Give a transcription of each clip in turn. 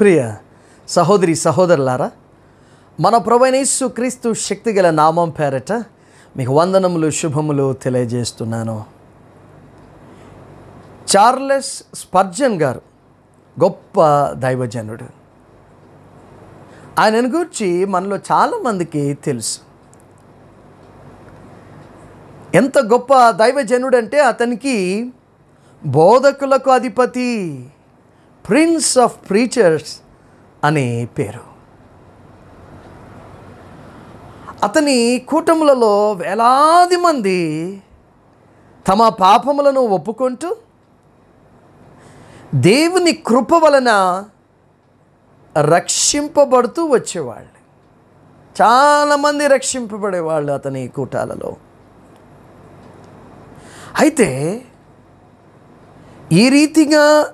ప్రియ సహోదరి సహోదరులారా మన ప్రభైనేసు క్రీస్తు శక్తిగల నామం పేరట మీకు వందనములు శుభములు తెలియజేస్తున్నాను. చార్లెస్ స్పర్జన్ గారు గొప్ప దైవజనుడు. ఆయనను గురించి మనలో చాలామందికి తెలుసు. ఎంత గొప్ప దైవజనుడు అంటే అతనికి బోధకులకు అధిపతి ప్రిన్స్ ఆఫ్ ప్రీచర్స్ అనే పేరు. అతని కూటములలో వేలాది మంది తమ పాపములను ఒప్పుకుంటూ దేవుని కృప వలన రక్షింపబడుతూ వచ్చేవాళ్ళు. చాలామంది రక్షింపబడేవాళ్ళు అతని కూటాలలో. అయితే ఈ రీతిగా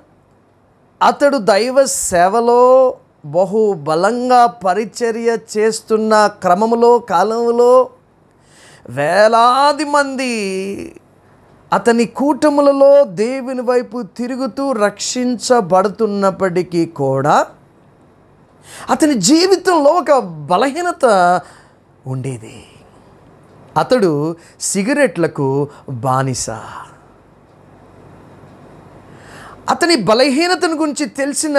అతడు దైవ సేవలో బహు బలంగా పరిచర్య చేస్తున్న క్రమములో కాలంలో వేలాది మంది అతని కూటములలో దేవుని వైపు తిరుగుతూ రక్షించబడుతున్నప్పటికీ కూడా అతని జీవితంలో ఒక బలహీనత ఉండేది. అతడు సిగరెట్లకు బానిస. అతని బలహీనతను గురించి తెలిసిన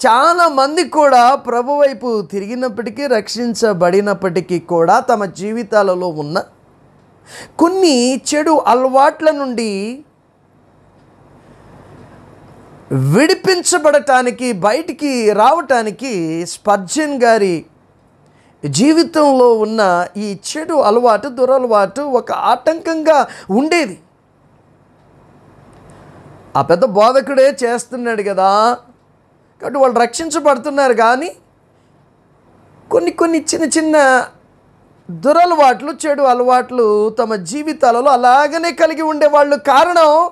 చాలా మంది కూడా ప్రభు వైపు తిరిగినప్పటికీ రక్షించబడినప్పటికీ కూడా తమ జీవితాలలో ఉన్న కొన్ని చెడు అలవాట్ల నుండి విడిపించబడటానికి బయటికి రావటానికి స్పర్జన్ గారి జీవితంలో ఉన్న ఈ చెడు అలవాటు దురలవాటు ఒక ఆటంకంగా ఉండేది. ఆ పెద్ద బోధకుడే చేస్తున్నాడు కదా. కాబట్టి వాళ్ళు రక్షించబడుతున్నారు కానీ కొన్ని కొన్ని చిన్న చిన్న దురలవాట్లు చెడు అలవాట్లు తమ జీవితాలలో అలాగనే కలిగి ఉండేవాళ్ళు కారణం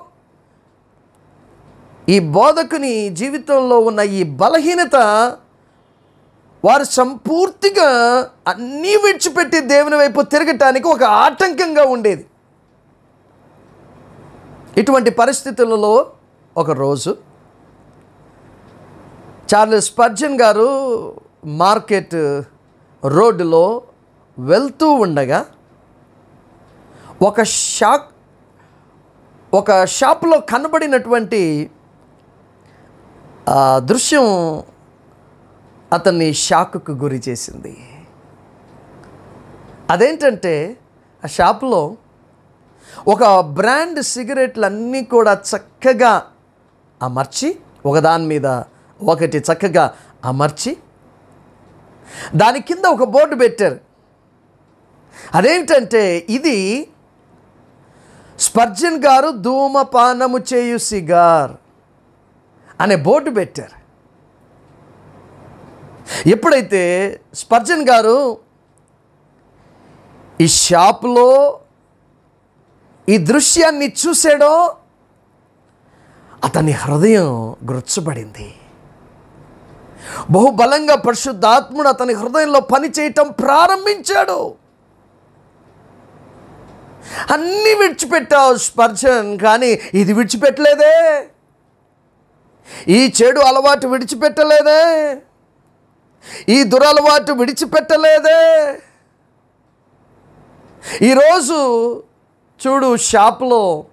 ఈ బోధకుని జీవితంలో ఉన్న ఈ బలహీనత వారు సంపూర్తిగా అన్నీ విడిచిపెట్టి దేవుని వైపు తిరగటానికి ఒక ఆటంకంగా ఉండేది. ఇటువంటి పరిస్థితులలో ఒక రోజు చార్లెస్ స్పర్జన్ గారు మార్కెట్ రోడ్డులో వెళ్తూ ఉండగా ఒక షాక్ ఒక షాప్లో కనబడినటువంటి దృశ్యం అతన్ని షాక్కు గురి చేసింది. అదేంటంటే ఆ షాప్లో ఒక బ్రాండ్ సిగరెట్లు అన్నీ కూడా చక్కగా అమర్చి ఒకదాని మీద ఒకటి చక్కగా అమర్చి దాని కింద ఒక బోర్డు పెట్టారు. అదేంటంటే ఇది స్పర్జన్ గారు ధూమపానము చేయు సిగార్ అనే బోర్డు పెట్టారు. ఎప్పుడైతే స్పర్జన్ గారు ఈ షాప్లో ఈ దృశ్యాన్ని చూశాడో అతని హృదయం గుర్చబడింది. బహుబలంగా పరిశుద్ధాత్ముడు అతని హృదయంలో పనిచేయటం ప్రారంభించాడు. అన్నీ విడిచిపెట్టావు స్పర్శన్ కానీ ఇది విడిచిపెట్టలేదే. ఈ చెడు అలవాటు విడిచిపెట్టలేదే. ఈ దురలవాటు విడిచిపెట్టలేదే. ఈరోజు చూడు షాప్లో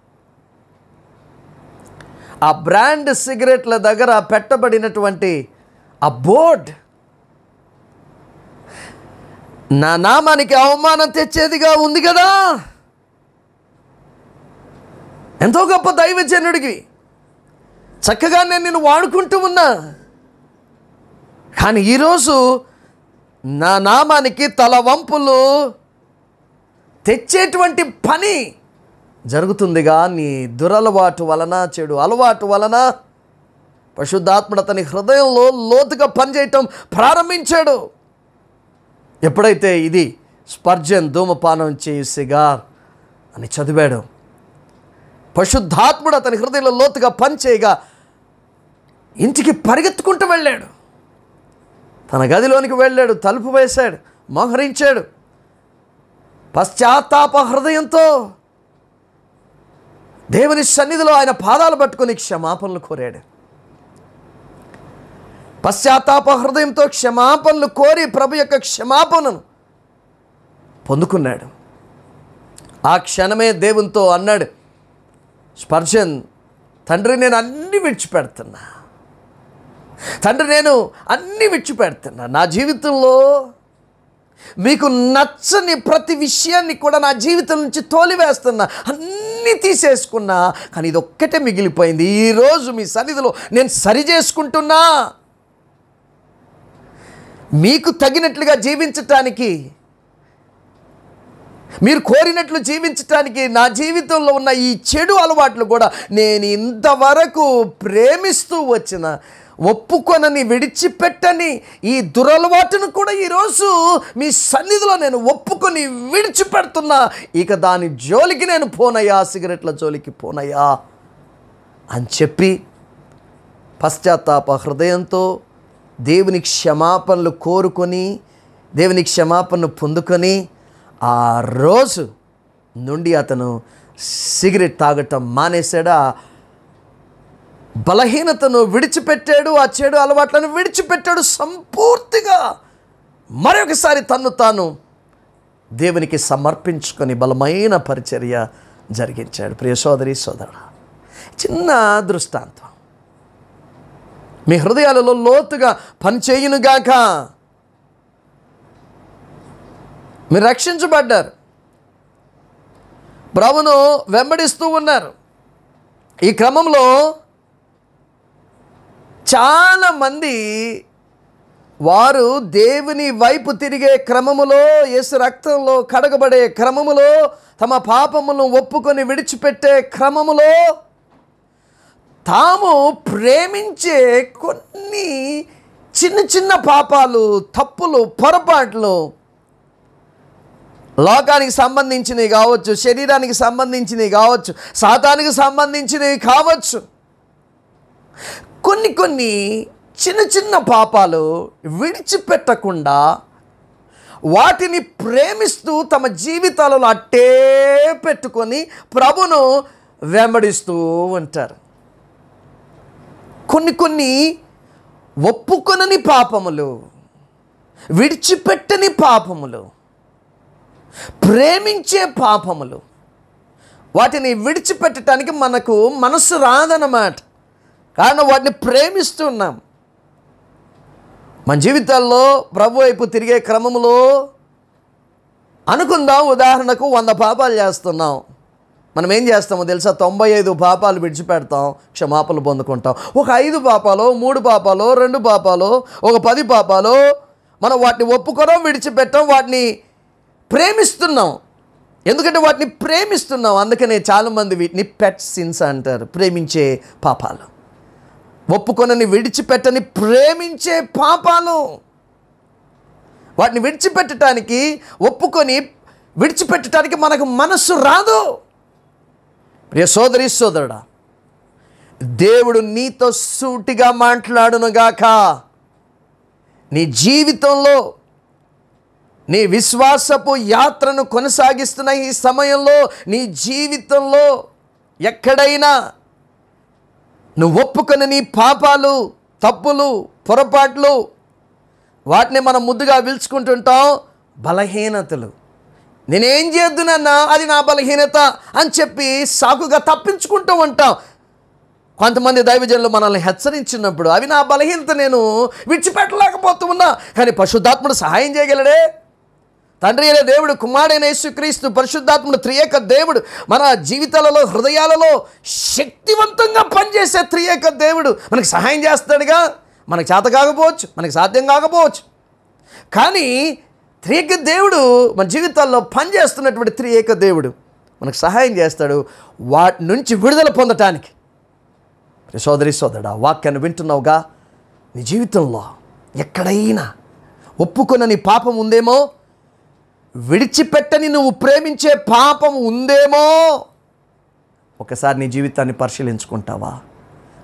ఆ బ్రాండ్ సిగరెట్ల దగ్గర పెట్టబడినటువంటి ఆ బోర్డ్ నా నామానికి అవమానం తెచ్చేదిగా ఉంది కదా. ఎంతో గొప్ప దైవజనుడికి చక్కగా నేను నిన్ను వాడుకుంటూ ఉన్నా. కానీ ఈరోజు నా నామానికి తల వంపులు తెచ్చేటువంటి పని జరుగుతుందిగా నీ దురలవాటు వలన చెడు అలవాటు వలన. పశుద్ధాత్ముడు అతని హృదయంలో లోతుగా పనిచేయటం ప్రారంభించాడు. ఎప్పుడైతే ఇది స్పర్జన్ ధూమపానం చేసిగా అని చదివాడు. పశుద్ధాత్ముడు అతని హృదయంలో లోతుగా పనిచేయగా ఇంటికి పరిగెత్తుకుంటూ వెళ్ళాడు. తన గదిలోనికి వెళ్ళాడు తలుపు వేశాడు మోహరించాడు. పశ్చాత్తాప హృదయంతో దేవుని సన్నిధిలో ఆయన పాదాలు పట్టుకొని క్షమాపణలు కోరాడు. పశ్చాత్తాప హృదయంతో క్షమాపణలు కోరి ప్రభు యొక్క క్షమాపణను పొందుకున్నాడు. ఆ క్షణమే దేవునితో అన్నాడు స్పర్శన్ తండ్రి నేను అన్ని విడిచిపెడుతున్నా. తండ్రి నేను అన్ని విడిచిపెడుతున్నా. నా జీవితంలో మీకు నచ్చని ప్రతి విషయాన్ని కూడా నా జీవితం నుంచి తోలివేస్తున్నా అన్నీ తీసేసుకున్నా కానీ ఇది ఒక్కటే మిగిలిపోయింది ఈరోజు మీ సన్నిధిలో నేను సరి చేసుకుంటున్నా. మీకు తగినట్లుగా జీవించటానికి మీరు కోరినట్లు జీవించటానికి నా జీవితంలో ఉన్న ఈ చెడు అలవాట్లు కూడా నేను ఇంతవరకు ప్రేమిస్తూ వచ్చిన ఒప్పుకొనని విడిచిపెట్టని ఈ దురలవాటును కూడా ఈరోజు మీ సన్నిధిలో నేను ఒప్పుకొని విడిచిపెడుతున్నా. ఇక దాని జోలికి నేను పోనయ్యా సిగరెట్ల జోలికి పోనయ్యా అని చెప్పి పశ్చాత్తాప హృదయంతో దేవుని క్షమాపణలు కోరుకొని దేవుని క్షమాపణను పొందుకొని ఆ రోజు నుండి అతను సిగరెట్ తాగటం మానేశాడా? బలహీనతను విడిచిపెట్టాడు ఆ చెడు అలవాట్లను విడిచిపెట్టాడు సంపూర్తిగా. మరొకసారి తన్ను తాను దేవునికి సమర్పించుకొని బలమైన పరిచర్య జరిగించాడు. ప్రియ సోదరి సోదరుడు చిన్న దృష్టాంతం. మీ హృదయాలలో లోతుగా పనిచేయునుగాక. మీరు రక్షించబడ్డారు. ప్రభును వెంబడిస్తూ ఉన్నారు. ఈ క్రమంలో చాలామంది వారు దేవుని వైపు తిరిగే క్రమములో యేసు రక్తంలో కడగబడే క్రమములో తమ పాపములను ఒప్పుకొని విడిచిపెట్టే క్రమములో తాము ప్రేమించే కొన్ని చిన్న చిన్న పాపాలు తప్పులు పొరపాట్లు లోకానికి సంబంధించినవి కావచ్చు శరీరానికి సంబంధించినవి కావచ్చు సాతానికి సంబంధించినవి కావచ్చు. కొన్ని కొన్ని చిన్న చిన్న పాపాలు విడిచిపెట్టకుండా వాటిని ప్రేమిస్తూ తమ జీవితాలలో అట్టే పెట్టుకొని ప్రభును వెంబడిస్తూ ఉంటారు. కొన్ని కొన్ని ఒప్పుకొనని పాపములు విడిచిపెట్టని పాపములు ప్రేమించే పాపములు వాటిని విడిచిపెట్టడానికి మనకు మనసు రాదన్నమాట. కారణం వాటిని ప్రేమిస్తున్నాం మన జీవితాల్లో ప్రభు వైపు తిరిగే క్రమంలో అనుకుందాం ఉదాహరణకు వంద పాపాలు చేస్తున్నాం. మనం ఏం చేస్తామో తెలుసా? తొంభై ఐదు పాపాలు విడిచిపెడతాం క్షమాపణలు పొందుకుంటాం. ఒక ఐదు పాపాలు మూడు పాపాలు రెండు పాపాలు ఒక పది పాపాలు మనం వాటిని ఒప్పుకోవడం విడిచిపెట్టడం వాటిని ప్రేమిస్తున్నాం. ఎందుకంటే వాటిని ప్రేమిస్తున్నాం. అందుకనే చాలామంది వీటిని పెట్ సిన్స్ అంటారు ప్రేమించే పాపాలు. ఒప్పుకొనని విడిచిపెట్టని ప్రేమించే పాపాలు. వాటిని విడిచిపెట్టడానికి ఒప్పుకొని విడిచిపెట్టడానికి మనకు మనస్సు రాదు. ప్రియ సోదరి సోదరుడా దేవుడు నీతో సూటిగా మాట్లాడునుగాక. నీ జీవితంలో నీ విశ్వాసపు యాత్రను కొనసాగిస్తున్న ఈ సమయంలో నీ జీవితంలో ఎక్కడైనా నువ్వు ఒప్పుకొని నీ పాపాలు తప్పులు పొరపాట్లు వాటిని మనం ముద్దుగా పిలుచుకుంటుంటాం బలహీనతలు. నేనేం చేద్దునన్నా అది నా బలహీనత అని చెప్పి సాకుగా తప్పించుకుంటూ ఉంటాం. కొంతమంది దైవజనులు మనల్ని హెచ్చరించినప్పుడు అవి నా బలహీనత నేను విడిచిపెట్టలేకపోతున్నా కానీ పశుద్ధాత్ముడు సహాయం చేయగలడే? తండ్రి అయిన దేవుడు కుమారుడైన యేసుక్రీస్తు పరిశుద్ధాత్ముడు త్రియేక దేవుడు మన జీవితాలలో హృదయాలలో శక్తివంతంగా పనిచేసే త్రియేక దేవుడు. మనకి సహాయం చేస్తాడుగా. మనకు చేత కాకపోవచ్చు మనకి సాధ్యం కాకపోవచ్చు. కానీ త్రియేక దేవుడు మన జీవితాల్లో పనిచేస్తున్నటువంటి త్రియేక దేవుడు మనకు సహాయం చేస్తాడు వాటి నుంచి విడుదల పొందటానికి. సోదరి సోదరుడు ఆ వాక్యాన్ని వింటున్నావుగా? నీ జీవితంలో ఎక్కడైనా ఒప్పుకొనని పాపం ఉందేమో? విడిచిపెట్టని నువ్వు ప్రేమించే పాపం ఉందేమో? ఒకసారి నీ జీవితాన్ని పరిశీలించుకుంటావా?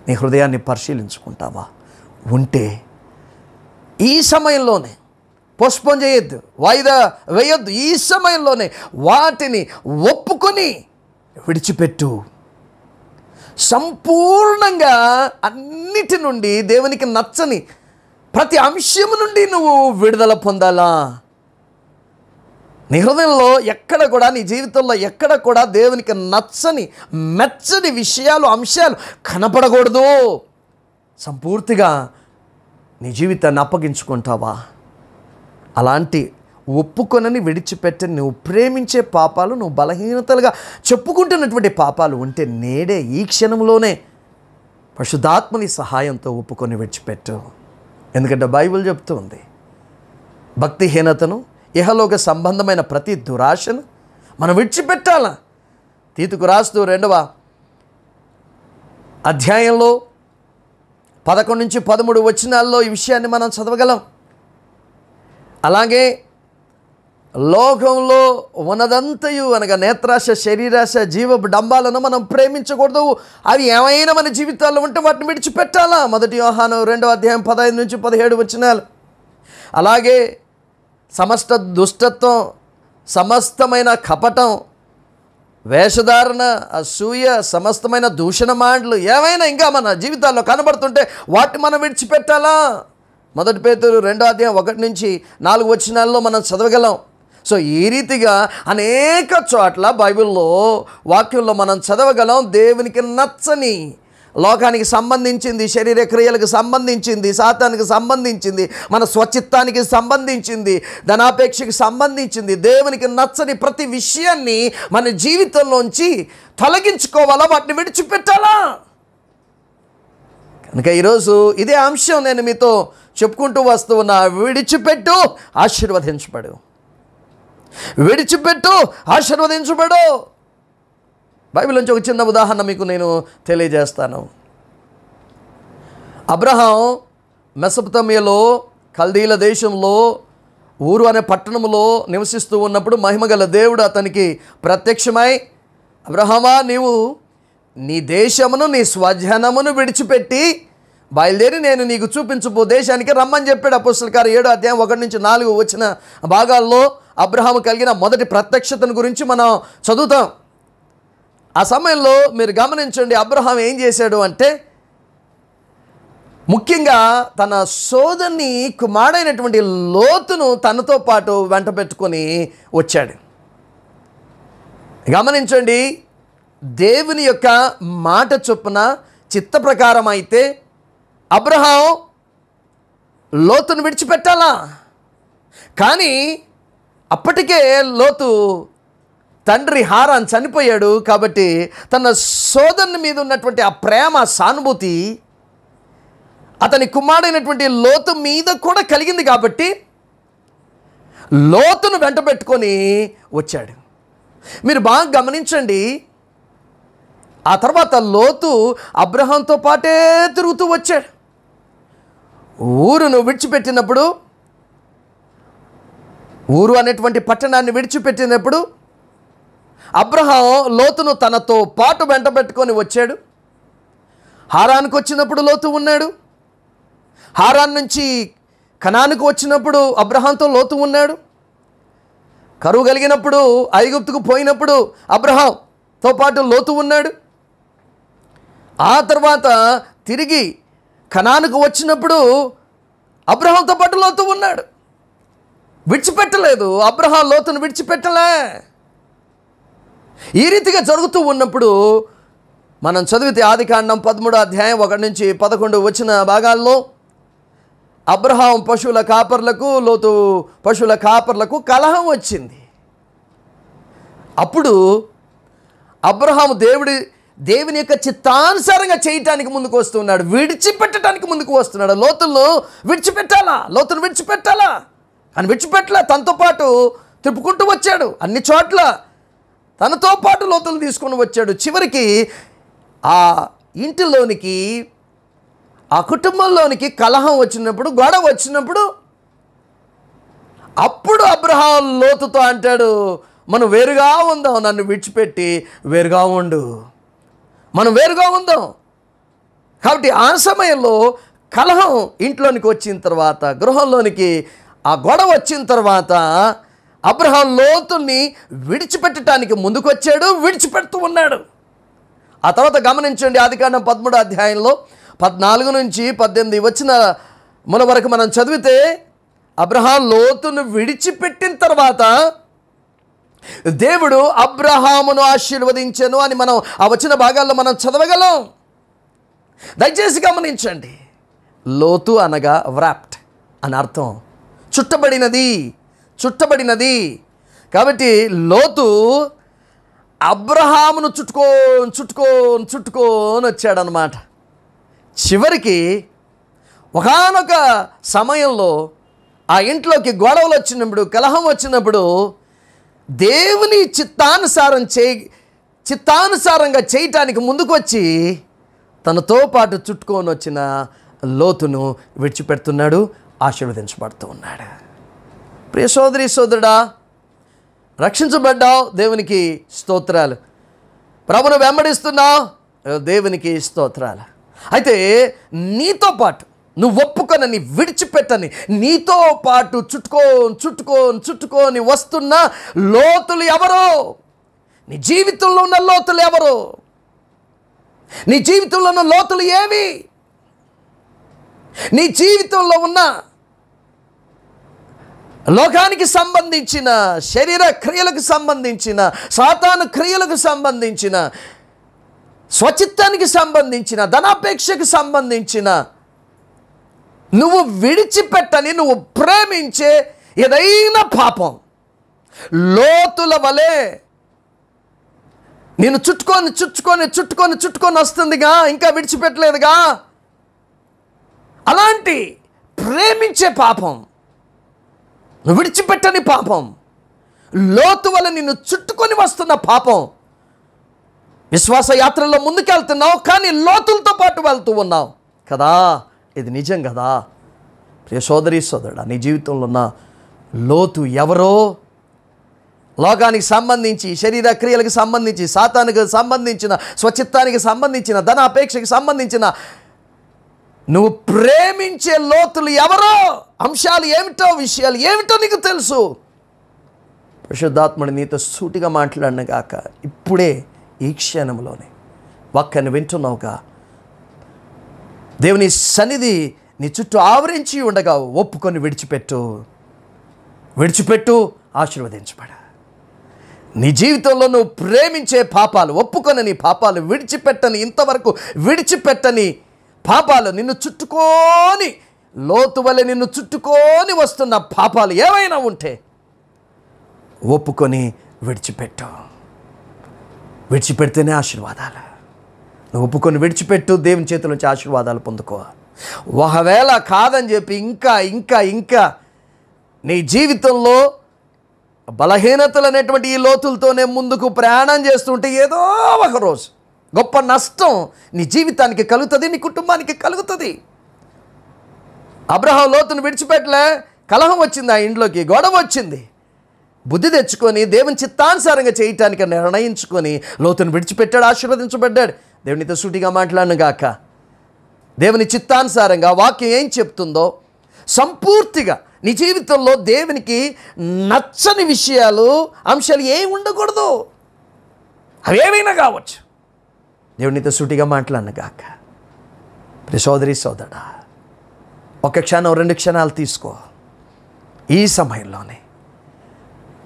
నీ హృదయాన్ని పరిశీలించుకుంటావా? ఉంటే ఈ సమయంలోనే పోస్ట్పోన్ చేయొద్దు వాయిదా వేయొద్దు. ఈ సమయంలోనే వాటిని ఒప్పుకొని విడిచిపెట్టు. సంపూర్ణంగా అన్నిటి నుండి దేవునికి నచ్చని ప్రతి అంశం నుండి నువ్వు విడుదల పొందాలా? నీ హృదయంలో ఎక్కడ కూడా నీ జీవితంలో ఎక్కడ కూడా దేవునికి నచ్చని మెచ్చని విషయాలు అంశాలు కనపడకూడదు. సంపూర్తిగా నీ జీవితాన్ని అప్పగించుకుంటావా? అలాంటి ఒప్పుకొనని విడిచిపెట్టి నువ్వు ప్రేమించే పాపాలు నువ్వు బలహీనతలుగా చెప్పుకుంటున్నటువంటి పాపాలు ఉంటే నేడే ఈ క్షణంలోనే పశుధాత్మని సహాయంతో ఒప్పుకొని విడిచిపెట్టు. ఎందుకంటే బైబిల్ చెప్తుంది భక్తిహీనతను ఇహలోక సంబంధమైన ప్రతి దురాశను మనం విడిచిపెట్టాలా? తీతుకు రాస్తూ రెండవ అధ్యాయంలో పదకొండు నుంచి పదమూడు వచనాల్లో ఈ విషయాన్ని మనం చదవగలం. అలాగే లోకంలో ఉన్నదంతయు అనగా నేత్రాశ శరీరాశ జీవ డంబాలను మనం ప్రేమించకూడదు. అవి ఏమైనా మన జీవితాల్లో ఉంటే వాటిని విడిచిపెట్టాలా? మొదటి యోహాను రెండవ అధ్యాయం పదహైదు నుంచి పదిహేడు వచనాలు. అలాగే సమస్త దుష్టత్వం సమస్తమైన కపటం వేషధారణ అసూయ సమస్తమైన దూషణ మాండ్లు ఏమైనా ఇంకా మన జీవితాల్లో కనబడుతుంటే వాటిని మనం విడిచిపెట్టాలా? మొదటి పేతురు రెండో అధ్యాయం ఒకటి నుంచి నాలుగు వచ్చినాల్లో మనం చదవగలం. సో ఈ రీతిగా అనేక చోట్ల బైబిల్లో వాక్యంలో మనం చదవగలం దేవునికి నచ్చని లోకానికి సంబంధించింది శరీర క్రియలకు సంబంధించింది సాతానికి సంబంధించింది మన స్వచిత్తానికి సంబంధించింది ధనాపేక్షకి సంబంధించింది దేవునికి నచ్చని ప్రతి విషయాన్ని మన జీవితంలోంచి తొలగించుకోవాలా? వాటిని విడిచిపెట్టాలా? కనుక ఈరోజు ఇదే అంశం నేను మీతో చెప్పుకుంటూ వస్తూ ఉన్నా. విడిచిపెట్టు ఆశీర్వదించబడు. విడిచిపెట్టు ఆశీర్వదించబడు. బైబిల్ నుంచి ఒక చిన్న ఉదాహరణ మీకు నేను తెలియజేస్తాను. అబ్రహాం మెసపతమియలో కల్దీల దేశంలో ఊరు అనే పట్టణంలో నివసిస్తూ ఉన్నప్పుడు మహిమగల దేవుడు అతనికి ప్రత్యక్షమై అబ్రహమా నీవు నీ దేశమును నీ స్వజనమును విడిచిపెట్టి బయలుదేరి నేను నీకు చూపించబో దేశానికి రమ్మని చెప్పాడు అపుస్తల ఏడు అధ్యాయం ఒకటి నుంచి నాలుగు వచ్చిన భాగాల్లో అబ్రహాము కలిగిన మొదటి ప్రత్యక్షతను గురించి మనం చదువుతాం. ఆ సమయంలో మీరు గమనించండి అబ్రహాం ఏం చేశాడు అంటే ముఖ్యంగా తన సోదరిని కుమారుడైనటువంటి లోతును తనతో పాటు వెంట పెట్టుకొని వచ్చాడు. గమనించండి దేవుని యొక్క మాట చొప్పున చిత్త ప్రకారం అయితే అబ్రహాం లోతును విడిచిపెట్టాలా? కానీ అప్పటికే లోతు తండ్రి హారాన్ చనిపోయాడు కాబట్టి తన సోదరుని మీద ఉన్నటువంటి ఆ ప్రేమ సానుభూతి అతని కుమారుడైనటువంటి లోతు మీద కూడా కలిగింది కాబట్టి లోతును వెంట పెట్టుకొని వచ్చాడు. మీరు బాగా గమనించండి. ఆ తర్వాత లోతు అబ్రహంతో పాటే తిరుగుతూ వచ్చాడు. ఊరును విడిచిపెట్టినప్పుడు ఊరు అనేటువంటి పట్టణాన్ని విడిచిపెట్టినప్పుడు అబ్రహాం లోతును తనతో పాటు వెంటబెట్టుకొని వచ్చాడు. హారానికి వచ్చినప్పుడు లోతు ఉన్నాడు. హారాన్ నుంచి కణానికి వచ్చినప్పుడు అబ్రహాంతో లోతు ఉన్నాడు. కరువు కలిగినప్పుడు ఐగుప్తుకు పోయినప్పుడు అబ్రహాంతో పాటు లోతు ఉన్నాడు. ఆ తర్వాత తిరిగి కణానికి వచ్చినప్పుడు అబ్రహాంతో పాటు లోతు ఉన్నాడు. విడిచిపెట్టలేదు. అబ్రహాం లోతును విడిచిపెట్టలే. ఈ రీతిగా జరుగుతూ ఉన్నప్పుడు మనం చదివితే ఆది కాండం పదమూడు అధ్యాయం ఒకటి నుంచి పదకొండు వచ్చిన భాగాల్లో అబ్రహాం పశువుల కాపర్లకు లోతు పశువుల కాపర్లకు కలహం వచ్చింది. అప్పుడు అబ్రహాం దేవుడి దేవుని యొక్క చిత్తానుసారంగా చేయటానికి ముందుకు వస్తున్నాడు విడిచిపెట్టడానికి ముందుకు వస్తున్నాడు. లోతులను విడిచిపెట్టాలా? లోతును విడిచిపెట్టాలా? అని విడిచిపెట్టలా? తనతో పాటు తిప్పుకుంటూ వచ్చాడు అన్ని చోట్ల. తనతో పాటు లోతులు తీసుకొని వచ్చాడు. చివరికి ఆ ఇంటిలోనికి ఆ కుటుంబంలోనికి కలహం వచ్చినప్పుడు గొడవ వచ్చినప్పుడు అప్పుడు అబ్రహాం లోతుతో అంటాడు మనం వేరుగా ఉందాం నన్ను విడిచిపెట్టి వేరుగా ఉండు. మనం వేరుగా ఉందాం. కాబట్టి ఆ సమయంలో కలహం ఇంట్లోనికి వచ్చిన తర్వాత గృహంలోనికి ఆ గొడవ వచ్చిన తర్వాత అబ్రహాం లోతుల్ని విడిచిపెట్టడానికి ముందుకొచ్చాడు విడిచిపెడుతూ ఉన్నాడు. ఆ తర్వాత గమనించండి ఆదికాండం పదమూడు అధ్యాయంలో పద్నాలుగు నుంచి పద్దెనిమిది వచ్చిన మన వరకు మనం చదివితే అబ్రహాం లోతును విడిచిపెట్టిన తర్వాత దేవుడు అబ్రహామును ఆశీర్వదించను అని మనం ఆ వచ్చిన భాగాల్లో మనం చదవగలం. దయచేసి గమనించండి. లోతు అనగా వ్రాప్ట్ అని అర్థం. చుట్టబడినది చుట్టబడినది. కాబట్టి లోతు అబ్రహామును చుట్టుకోని చుట్టుకోని చుట్టుకోని వచ్చాడనమాట చివరికి ఒకానొక సమయంలో ఆ ఇంట్లోకి గొడవలు వచ్చినప్పుడు కలహం వచ్చినప్పుడు దేవుని చిత్తానుసారం చే చిత్తానుసారంగా చేయటానికి ముందుకు వచ్చి తనతో పాటు చుట్టుకొని వచ్చిన లోతును విడిచిపెడుతున్నాడు ఆశీర్వదించబడుతూ ఉన్నాడు ప్రియ సోదరి సోదరుడా రక్షించబడ్డావు దేవునికి స్తోత్రాలు. ప్రభును వెంబడిస్తున్నావు దేవునికి స్తోత్రాలు. అయితే నీతో పాటు నువ్వు ఒప్పుకొనని విడిచిపెట్టని నీతో పాటు చుట్టుకోని చుట్టుకోని చుట్టుకొని వస్తున్న లోతులు ఎవరో? నీ జీవితంలో ఉన్న లోతులు ఎవరు? నీ జీవితంలో ఉన్న లోతులు ఏవి? నీ జీవితంలో ఉన్న లోకానికి సంబంధించిన శరీర క్రియలకు సంబంధించిన సాతాను క్రియలకు సంబంధించిన స్వచిత్తానికి సంబంధించిన ధనాపేక్షకు సంబంధించిన నువ్వు విడిచిపెట్టని నువ్వు ప్రేమించే ఏదైనా పాపం లోతుల వలె నేను చుట్టుకొని చుట్టుకొని చుట్టుకొని చుట్టుకొని వస్తుందిగా ఇంకా విడిచిపెట్టలేదుగా. అలాంటి ప్రేమించే పాపం విడిచిపెట్టని పాపం. లోతు వల్ల నిన్ను చుట్టుకొని వస్తున్న పాపం. విశ్వాస యాత్రలో ముందుకెళ్తున్నావు కానీ లోతులతో పాటు వెళ్తూ ఉన్నావు. కదా? ఇది నిజం కదా? ప్రియ సోదరి సోదరుడా నీ జీవితంలో ఉన్న లోతు ఎవరో? లోకానికి సంబంధించి శరీర క్రియలకు సంబంధించి సాతానికి సంబంధించిన స్వచిత్తానికి సంబంధించిన ధన అపేక్షకి సంబంధించిన నువ్వు ప్రేమించే లోతులు ఎవరో? అంశాలు ఏమిటో విషయాలు ఏమిటో నీకు తెలుసు. పరిశుద్ధాత్ముడు నీతో సూటిగా మాట్లాడిన గాక ఇప్పుడే ఈ క్షణంలోనే ఒక్కని వింటున్నావుగా. దేవుని సన్నిధి నీ చుట్టూ ఆవరించి ఉండగా ఒప్పుకొని విడిచిపెట్టు. విడిచిపెట్టు ఆశీర్వదించబడ. నీ జీవితంలో నువ్వు ప్రేమించే పాపాలు ఒప్పుకొని నీ పాపాలు విడిచిపెట్టని ఇంతవరకు విడిచిపెట్టని పాపాలు నిన్ను చుట్టుకొని లోతు వలె నిన్ను చుట్టుకొని వస్తున్న పాపాలు ఏవైనా ఉంటే ఒప్పుకొని విడిచిపెట్టు. విడిచిపెడితేనే ఆశీర్వాదాలు. నువ్వు ఒప్పుకొని విడిచిపెట్టు దేవుని చేతుల నుంచి ఆశీర్వాదాలు పొందుకో. ఒకవేళ కాదని చెప్పి ఇంకా ఇంకా ఇంకా నీ జీవితంలో బలహీనతలు అనేటువంటి ఈ లోతులతోనే ముందుకు ప్రయాణం చేస్తుంటే ఏదో ఒక రోజు గొప్ప నష్టం నీ జీవితానికి కలుగుతుంది నీ కుటుంబానికి కలుగుతుంది. అబ్రహం లోతును విడిచిపెట్టలే కలహం వచ్చింది ఆ ఇంట్లోకి గొడవ వచ్చింది. బుద్ధి తెచ్చుకొని దేవుని చిత్తానుసారంగా చేయటానికి నిర్ణయించుకొని లోతును విడిచిపెట్టాడు ఆశీర్వదించబడ్డాడు. దేవునితో సూటిగా మాట్లాడను గాక. దేవుని చిత్తానుసారంగా వాక్యం ఏం చెప్తుందో సంపూర్తిగా నీ జీవితంలో దేవునికి నచ్చని విషయాలు అంశాలు ఏమి ఉండకూడదు. అవేమైనా కావచ్చు. దేవునితో సూటిగా మాట్లాడినగాక ప్రి సోదరి సోదరా ఒక క్షణం రెండు క్షణాలు తీసుకో. ఈ సమయంలోనే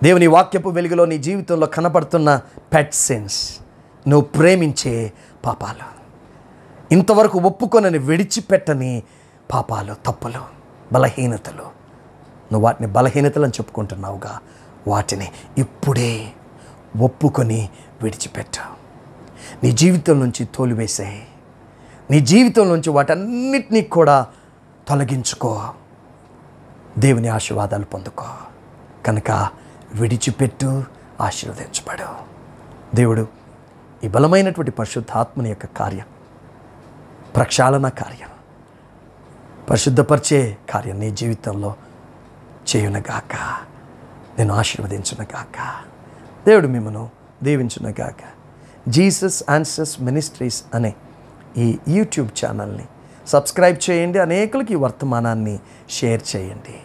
దేవుని వాక్యపు వెలుగులో నీ జీవితంలో కనపడుతున్న పెట్ సెన్స్ నువ్వు ప్రేమించే పాపాలు. ఇంతవరకు ఒప్పుకొనని విడిచిపెట్టని పాపాలు తప్పులు బలహీనతలు నువ్వు వాటిని బలహీనతలను చెప్పుకుంటున్నావుగా. వాటిని ఇప్పుడే ఒప్పుకొని విడిచిపెట్టావు నీ జీవితం నుంచి తోలివేసాయి. నీ జీవితం నుంచి వాటన్నిటినీ కూడా తొలగించుకో. దేవుని ఆశీర్వాదాలు పొందుకో. కనుక విడిచిపెట్టు ఆశీర్వదించబడు. దేవుడు ఈ బలమైనటువంటి పరిశుద్ధాత్మని యొక్క కార్యం ప్రక్షాళన కార్యం పరిశుద్ధపరిచే కార్యం నీ జీవితంలో చేయునగాక. నేను ఆశీర్వదించునగాక. దేవుడు మిమ్మను దీవించునగాక. జీసస్ ఆన్సర్స్ మినిస్ట్రీస్ అనే ఈ యూట్యూబ్ ఛానల్ని సబ్స్క్రైబ్ చేయండి. అనేకులకి ఈ వర్తమానాన్ని షేర్ చేయండి.